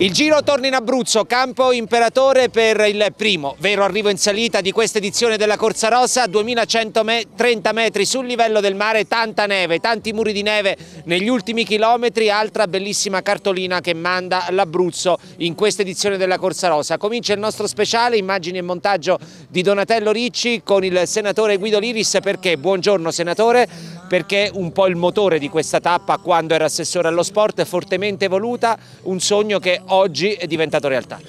Il giro torna in Abruzzo, campo imperatore per il primo. Vero arrivo in salita di questa edizione della Corsa Rosa, 2130 metri sul livello del mare, tanta neve, tanti muri di neve negli ultimi chilometri, altra bellissima cartolina che manda l'Abruzzo in questa edizione della Corsa Rosa. Comincia il nostro speciale, immagini e montaggio di Donatello Ricci con il senatore Guido Liris. Perché, buongiorno senatore, perché un po' il motore di questa tappa quando era assessore allo sport fortemente voluta, un sogno che oggi è diventato realtà.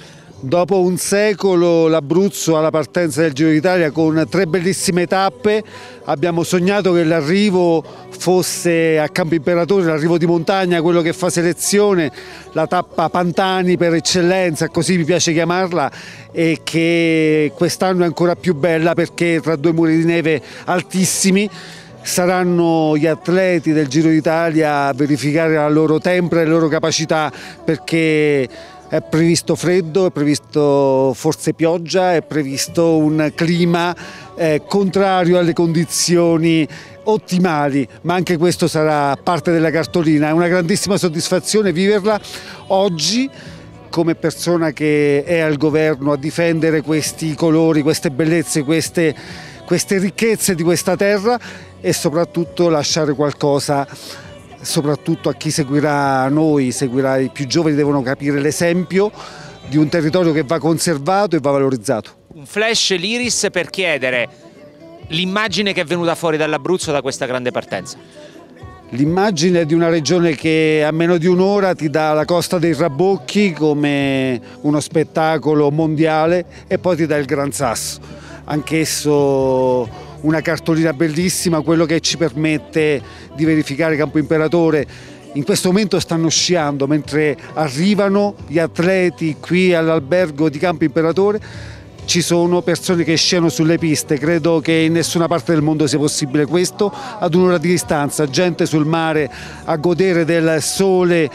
Dopo un secolo l'Abruzzo alla partenza del Giro d'Italia con tre bellissime tappe, abbiamo sognato che l'arrivo fosse a Campo Imperatore, l'arrivo di montagna, quello che fa selezione, la tappa Pantani per eccellenza, così mi piace chiamarla, e che quest'anno è ancora più bella perché tra due muri di neve altissimi saranno gli atleti del Giro d'Italia a verificare la loro tempra e le loro capacità perché è previsto freddo, è previsto forse pioggia, è previsto un clima eh, contrario alle condizioni ottimali, ma anche questo sarà parte della cartolina. È una grandissima soddisfazione viverla oggi come persona che è al governo a difendere questi colori, queste bellezze, queste, queste ricchezze di questa terra e soprattutto lasciare qualcosa soprattutto a chi seguirà noi, seguirà i più giovani devono capire l'esempio di un territorio che va conservato e va valorizzato. Un flash l'Iris per chiedere l'immagine che è venuta fuori dall'Abruzzo da questa grande partenza. L'immagine di una regione che a meno di un'ora ti dà la costa dei Rabocchi come uno spettacolo mondiale e poi ti dà il Gran Sasso, anch'esso una cartolina bellissima, quello che ci permette di verificare Campo Imperatore. In questo momento stanno sciando mentre arrivano gli atleti qui all'albergo di Campo Imperatore ci sono persone che sciano sulle piste, credo che in nessuna parte del mondo sia possibile questo, ad un'ora di distanza, gente sul mare a godere del sole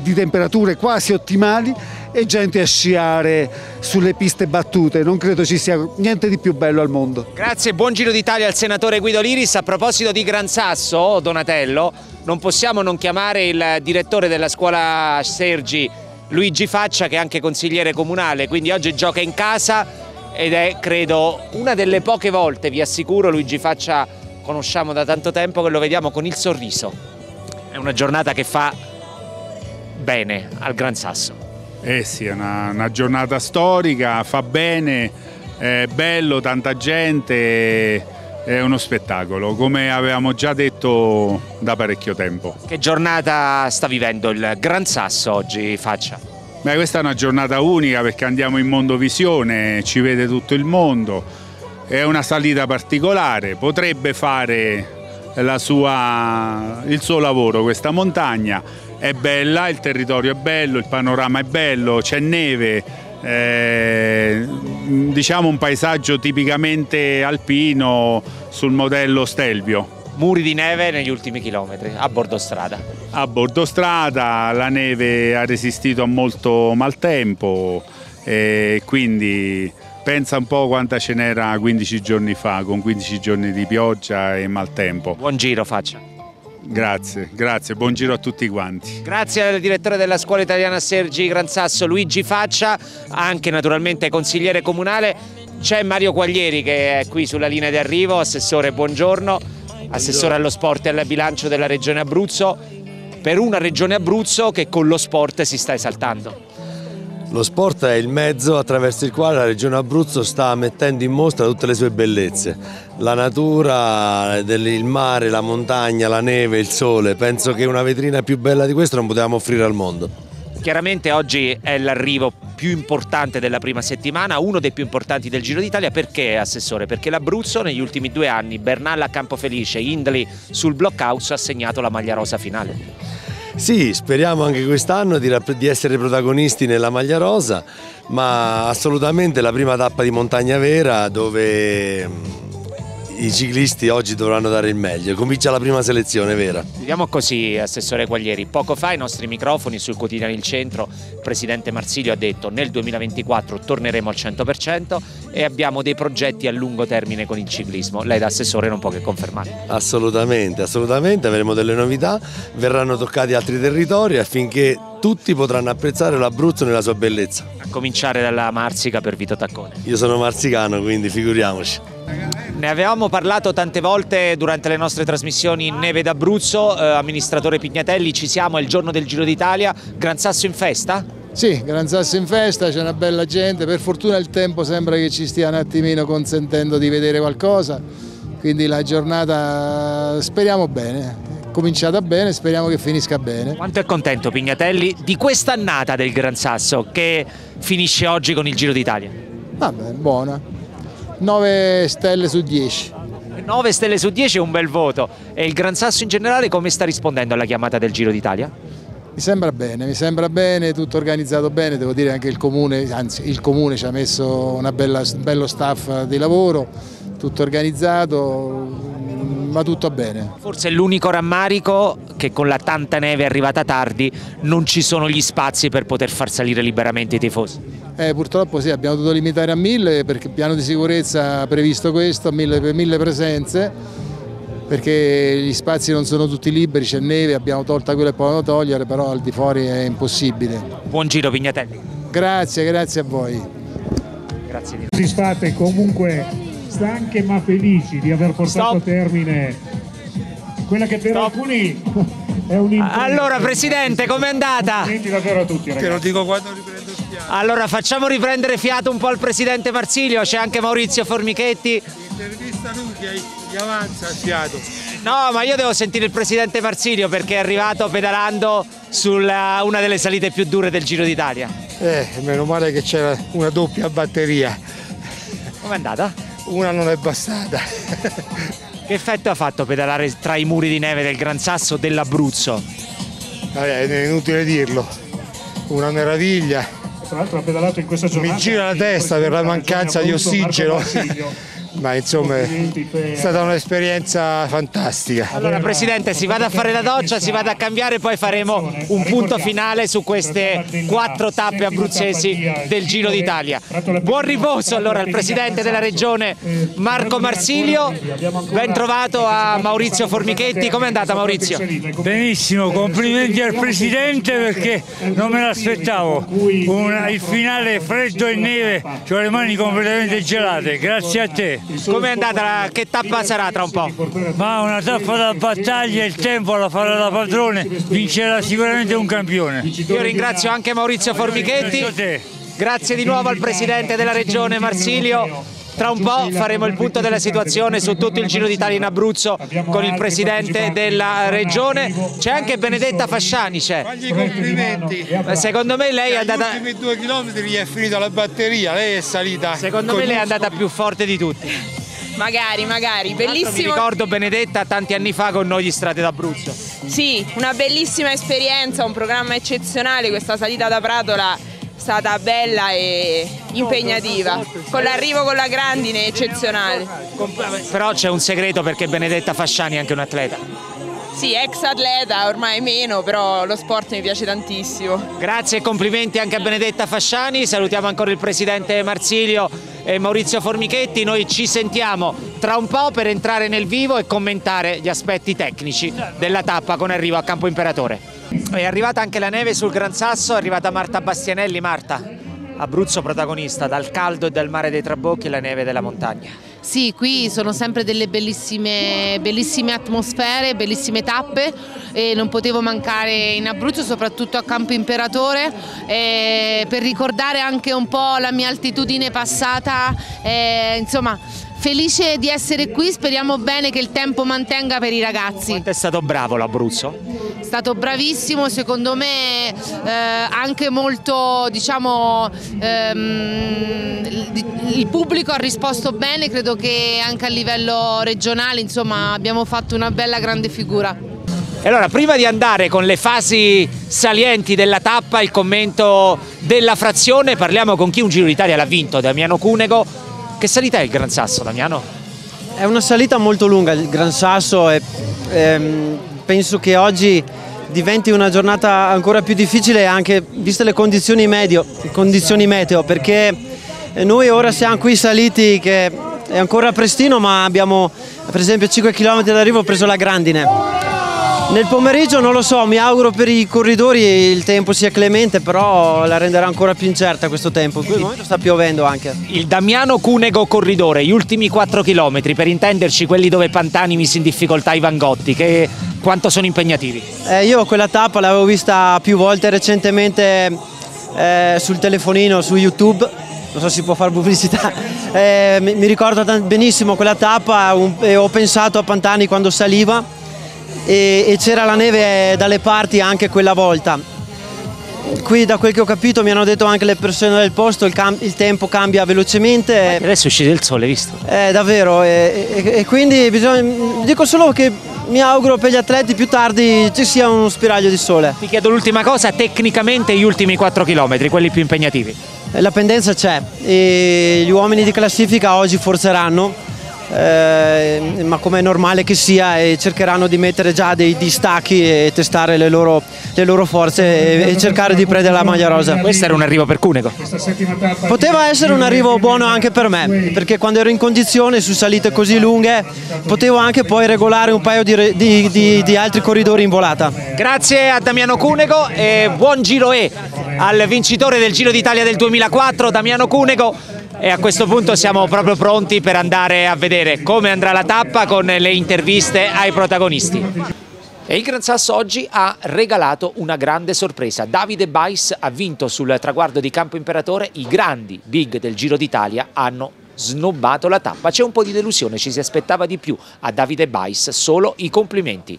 di temperature quasi ottimali e gente a sciare sulle piste battute. Non credo ci sia niente di più bello al mondo. Grazie, buon Giro d'Italia al senatore Guido Liris. A proposito di Gran Sasso, Donatello, non possiamo non chiamare il direttore della scuola Sergi, Luigi Faccia, che è anche consigliere comunale, quindi oggi gioca in casa ed è, credo, una delle poche volte, vi assicuro, Luigi Faccia conosciamo da tanto tempo che lo vediamo con il sorriso. È una giornata che fa bene al Gran Sasso. Eh sì, è una, una giornata storica, fa bene, è bello, tanta gente, è uno spettacolo, come avevamo già detto da parecchio tempo. Che giornata sta vivendo il Gran Sasso oggi, Faccia? Beh, questa è una giornata unica perché andiamo in Mondovisione, ci vede tutto il mondo, è una salita particolare, potrebbe fare sua, il suo lavoro questa montagna, è bella, il territorio è bello, il panorama è bello, c'è neve, eh, diciamo un paesaggio tipicamente alpino sul modello Stelvio. Muri di neve negli ultimi chilometri, a bordo strada. A bordo strada, la neve ha resistito a molto maltempo e quindi pensa un po' quanta ce n'era 15 giorni fa, con 15 giorni di pioggia e maltempo. Buon giro faccia. Grazie, grazie, buon giro a tutti quanti. Grazie al direttore della scuola italiana Sergi Gransasso, Luigi Faccia, anche naturalmente consigliere comunale. C'è Mario Quaglieri che è qui sulla linea di arrivo, assessore, buongiorno, assessore allo sport e al bilancio della regione Abruzzo, per una regione Abruzzo che con lo sport si sta esaltando. Lo sport è il mezzo attraverso il quale la Regione Abruzzo sta mettendo in mostra tutte le sue bellezze. La natura, il mare, la montagna, la neve, il sole. Penso che una vetrina più bella di questo non potevamo offrire al mondo. Chiaramente oggi è l'arrivo più importante della prima settimana, uno dei più importanti del Giro d'Italia. Perché, Assessore? Perché l'Abruzzo negli ultimi due anni, Bernalla a Campofelice, Indli sul Blockhouse ha segnato la maglia rosa finale. Sì, speriamo anche quest'anno di, di, essere protagonisti nella maglia rosa, ma assolutamente la prima tappa di Montagna Vera dove i ciclisti oggi dovranno dare il meglio. Comincia la prima selezione, vera. Diciamo così, Assessore Quaglieri, poco fa ai nostri microfoni sul quotidiano Il Centro, il Presidente Marsilio ha detto nel 2024 torneremo al 100% e abbiamo dei progetti a lungo termine con il ciclismo. Lei da Assessore non può che confermare. Assolutamente, assolutamente, avremo delle novità, verranno toccati altri territori affinché tutti potranno apprezzare l'Abruzzo nella sua bellezza. A cominciare dalla Marsica per Vito Taccone. Io sono marsicano, quindi figuriamoci. Ne avevamo parlato tante volte durante le nostre trasmissioni in Neve d'Abruzzo, eh, amministratore Pignatelli, ci siamo, è il giorno del Giro d'Italia, Gran Sasso in festa? Sì, Gran Sasso in festa, c'è una bella gente, per fortuna il tempo sembra che ci stia un attimino consentendo di vedere qualcosa, quindi la giornata speriamo bene, cominciata bene, speriamo che finisca bene. Quanto è contento Pignatelli di quest'annata del Gran Sasso che finisce oggi con il Giro d'Italia? Vabbè, buona, 9 stelle su 10. 9 stelle su 10 è un bel voto e il Gran Sasso in generale come sta rispondendo alla chiamata del Giro d'Italia? Mi sembra bene, mi sembra bene, tutto organizzato bene, devo dire anche il comune, anzi il comune ci ha messo un bello staff di lavoro, tutto organizzato, ma tutto bene. Forse l'unico rammarico che con la tanta neve arrivata tardi non ci sono gli spazi per poter far salire liberamente i tifosi. Eh, purtroppo sì, abbiamo dovuto limitare a mille perché il piano di sicurezza ha previsto questo, mille, mille presenze perché gli spazi non sono tutti liberi, c'è neve, abbiamo tolto quello che potevamo togliere, però al di fuori è impossibile. Buon giro Pignatelli. Grazie, grazie a voi. Grazie di Soddisfatte comunque stanche ma felici di aver portato a termine quella che per Stop. alcuni è un Allora Presidente, com'è andata? Complimenti davvero a tutti ragazzi. Che non dico quando. Allora facciamo riprendere fiato un po' al Presidente Marsilio, c'è anche Maurizio Formichetti. Intervista lui che gli avanza il fiato. No, ma io devo sentire il Presidente Marsilio perché è arrivato pedalando su una delle salite più dure del Giro d'Italia. Eh, meno male che c'era una doppia batteria. Com'è andata? Una non è bastata. Che effetto ha fatto pedalare tra i muri di neve del Gran Sasso dell'Abruzzo? Vabbè, è inutile dirlo. Una meraviglia. Tra l'altro ha pedalato in questa giornata. Mi gira la testa per la mancanza di ossigeno. Ma insomma è stata un'esperienza fantastica. Allora Presidente si vada a fare la doccia, si vada a cambiare poi faremo un punto finale su queste quattro tappe abruzzesi del Giro d'Italia. Buon riposo allora al Presidente della Regione Marco Marsilio, ben trovato a Maurizio Formichetti, com'è andata Maurizio? Benissimo, complimenti al Presidente perché non me l'aspettavo, il finale freddo e neve, ho le mani completamente gelate, grazie a te. Com'è andata? Che tappa sarà tra un po'? Ma una tappa da battaglia, il tempo la farà da padrone, vincerà sicuramente un campione. Io ringrazio anche Maurizio Formichetti, grazie di nuovo al Presidente della Regione Marsilio. Tra un po' faremo il punto della situazione su tutto il Giro d'Italia in Abruzzo con il Presidente della Regione. C'è anche Benedetta Fasciani. C'è. Fagli complimenti. Secondo me lei è andata... Gli ultimi due chilometri gli è finita la batteria, lei è salita. Secondo me lei è andata più forte di tutti. Magari, magari, bellissimo. Mi ricordo Benedetta tanti anni fa con noi di Strade d'Abruzzo. Sì, una bellissima esperienza, un programma eccezionale, questa salita da Pratola stata bella e impegnativa, con l'arrivo con la grandine eccezionale. Però c'è un segreto perché Benedetta Fasciani è anche un atleta. Sì, ex atleta, ormai meno, però lo sport mi piace tantissimo. Grazie e complimenti anche a Benedetta Fasciani, salutiamo ancora il Presidente Marsilio e Maurizio Formichetti, noi ci sentiamo tra un po' per entrare nel vivo e commentare gli aspetti tecnici della tappa con arrivo a Campo Imperatore. È arrivata anche la neve sul Gran Sasso, è arrivata Marta Bastianelli. Marta, Abruzzo protagonista dal caldo e dal mare dei trabocchi e la neve della montagna. Sì, qui sono sempre delle bellissime, bellissime atmosfere, bellissime tappe e non potevo mancare in Abruzzo, soprattutto a Campo Imperatore, per ricordare anche un po' la mia altitudine passata, eh, insomma felice di essere qui, speriamo bene che il tempo mantenga per i ragazzi. Quanto è stato bravo l'Abruzzo? È stato bravissimo, secondo me eh, anche molto, diciamo, ehm, il pubblico ha risposto bene, credo che anche a livello regionale insomma, abbiamo fatto una bella grande figura. E allora, prima di andare con le fasi salienti della tappa, il commento della frazione, parliamo con chi un Giro d'Italia l'ha vinto, Damiano Cunego, che salita è il Gran Sasso, Damiano? È una salita molto lunga il Gran Sasso e ehm, penso che oggi diventi una giornata ancora più difficile anche viste le condizioni, medio, condizioni meteo perché noi ora siamo qui saliti che è ancora prestino ma abbiamo per esempio 5 km d'arrivo preso la grandine Nel pomeriggio non lo so, mi auguro per i corridori il tempo sia clemente, però la renderà ancora più incerta questo tempo. In questo momento sta piovendo anche. Il Damiano Cunego corridore, gli ultimi 4 km, per intenderci quelli dove Pantani mise in difficoltà i Vangotti, che quanto sono impegnativi? Eh, io quella tappa l'avevo vista più volte recentemente eh, sul telefonino, su YouTube, non so se si può fare pubblicità, eh, mi, mi, ricordo benissimo quella tappa un, e ho pensato a Pantani quando saliva e, e c'era la neve dalle parti anche quella volta. Qui da quel che ho capito mi hanno detto anche le persone del posto, il, il tempo cambia velocemente. Adesso è uscito il sole, visto? Eh, davvero, e, e, e quindi bisogna, dico solo che mi auguro per gli atleti più tardi ci sia uno spiraglio di sole. Ti chiedo l'ultima cosa, tecnicamente gli ultimi 4 km, quelli più impegnativi. La pendenza c'è e gli uomini di classifica oggi forzeranno eh, ma come è normale che sia e cercheranno di mettere già dei distacchi e testare le loro, le loro forze e, e, cercare di prendere la maglia rosa. Questo era un arrivo per Cunego. Poteva essere un arrivo buono anche per me, perché quando ero in condizione su salite così lunghe potevo anche poi regolare un paio di, di, di, di altri corridori in volata. Grazie a Damiano Cunego e buon giro E al vincitore del Giro d'Italia del 2004, Damiano Cunego e a questo punto siamo proprio pronti per andare a vedere come andrà la tappa con le interviste ai protagonisti. E il Gran Sasso oggi ha regalato una grande sorpresa. Davide Bais ha vinto sul traguardo di Campo Imperatore. I grandi big del Giro d'Italia hanno snobbato la tappa. C'è un po' di delusione, ci si aspettava di più. A Davide Bais solo i complimenti.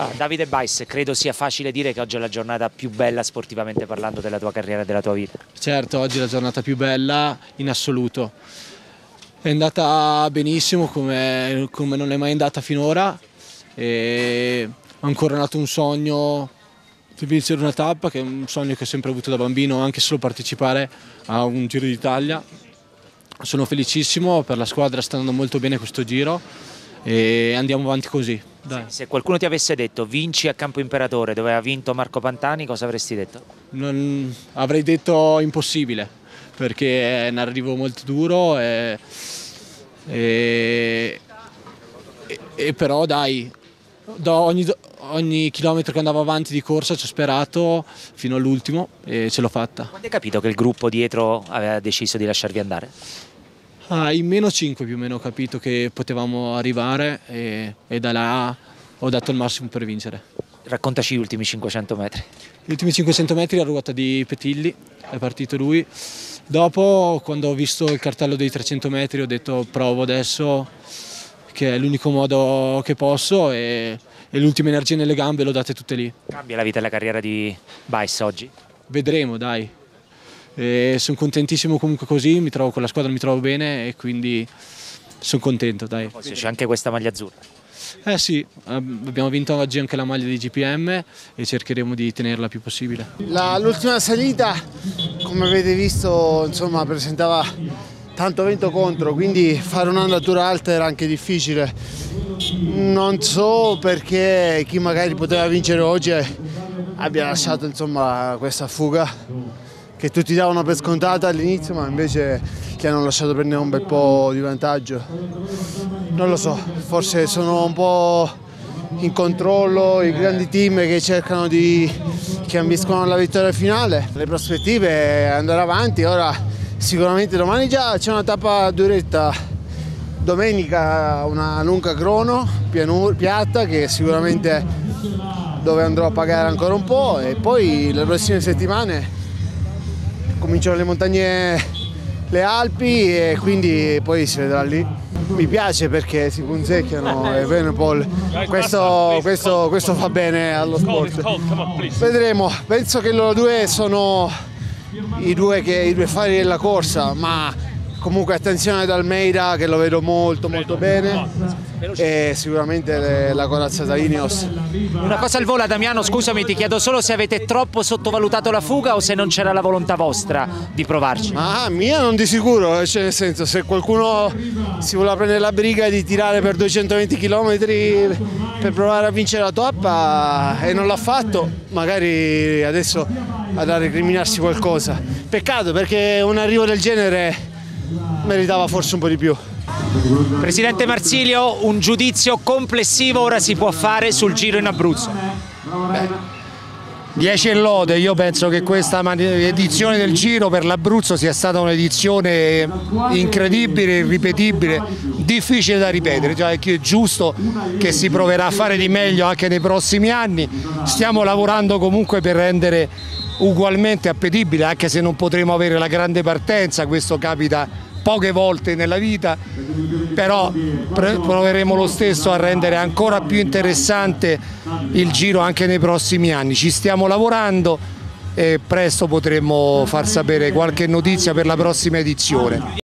Ah, Davide Bais, credo sia facile dire che oggi è la giornata più bella sportivamente parlando della tua carriera e della tua vita. Certo, oggi è la giornata più bella in assoluto. È andata benissimo come, come non è mai andata finora e ho ancora nato un sogno di vincere una tappa che è un sogno che ho sempre avuto da bambino, anche solo partecipare a un Giro d'Italia. Sono felicissimo, per la squadra sta andando molto bene questo giro e andiamo avanti così. Dai. Se qualcuno ti avesse detto vinci a Campo Imperatore dove ha vinto Marco Pantani, cosa avresti detto? Non, avrei detto impossibile, perché è un arrivo molto duro e, e, e però dai, ogni, ogni, chilometro che andavo avanti di corsa ci ho sperato fino all'ultimo e ce l'ho fatta. Quando hai capito che il gruppo dietro aveva deciso di lasciarvi andare? Ah, in meno 5 più o meno ho capito che potevamo arrivare e, e da là ho dato il massimo per vincere. Raccontaci gli ultimi 500 metri. Gli ultimi 500 metri la ruota di Petilli, è partito lui. Dopo, quando ho visto il cartello dei 300 metri, ho detto provo adesso, che è l'unico modo che posso e, e l'ultima energia nelle gambe l'ho date tutte lì. Cambia la vita e la carriera di Bice oggi? Vedremo, dai e sono contentissimo comunque così, mi trovo con la squadra, mi trovo bene e quindi sono contento. Dai. C'è anche questa maglia azzurra. Eh sì, abbiamo vinto oggi anche la maglia di GPM e cercheremo di tenerla il più possibile. L'ultima salita, come avete visto, insomma, presentava tanto vento contro, quindi fare un'andatura alta era anche difficile. Non so perché chi magari poteva vincere oggi abbia lasciato insomma, questa fuga che tutti davano per scontata all'inizio ma invece ti hanno lasciato prendere un bel po' di vantaggio. Non lo so, forse sono un po' in controllo i grandi team che cercano di che ambiscono alla vittoria finale. Le prospettive andare avanti, ora sicuramente domani già c'è una tappa duretta, domenica una lunga crono piatta che sicuramente dove andrò a pagare ancora un po' e poi le prossime settimane cominciano le montagne, le Alpi e quindi poi si vedrà lì. Mi piace perché si punzecchiano e Venepol, questo, questo, questo fa bene allo sport. Vedremo, penso che loro due sono i due, che, i due fari della corsa, ma comunque attenzione ad Almeida che lo vedo molto molto bene e sicuramente la corazzata Ineos. Una cosa al volo Damiano, scusami, ti chiedo solo se avete troppo sottovalutato la fuga o se non c'era la volontà vostra di provarci. Ah, mia non di sicuro, cioè nel senso se qualcuno si vuole prendere la briga di tirare per 220 km per provare a vincere la tappa e non l'ha fatto, magari adesso ha da recriminarsi qualcosa. Peccato perché un arrivo del genere meritava forse un po' di più. Presidente Marsilio, un giudizio complessivo ora si può fare sul giro in Abruzzo. Beh. 10 lode, io penso che questa edizione del Giro per l'Abruzzo sia stata un'edizione incredibile, irripetibile, difficile da ripetere, cioè è giusto che si proverà a fare di meglio anche nei prossimi anni, stiamo lavorando comunque per rendere ugualmente appetibile, anche se non potremo avere la grande partenza, questo capita poche volte nella vita, però proveremo lo stesso a rendere ancora più interessante il giro anche nei prossimi anni. Ci stiamo lavorando e presto potremo far sapere qualche notizia per la prossima edizione.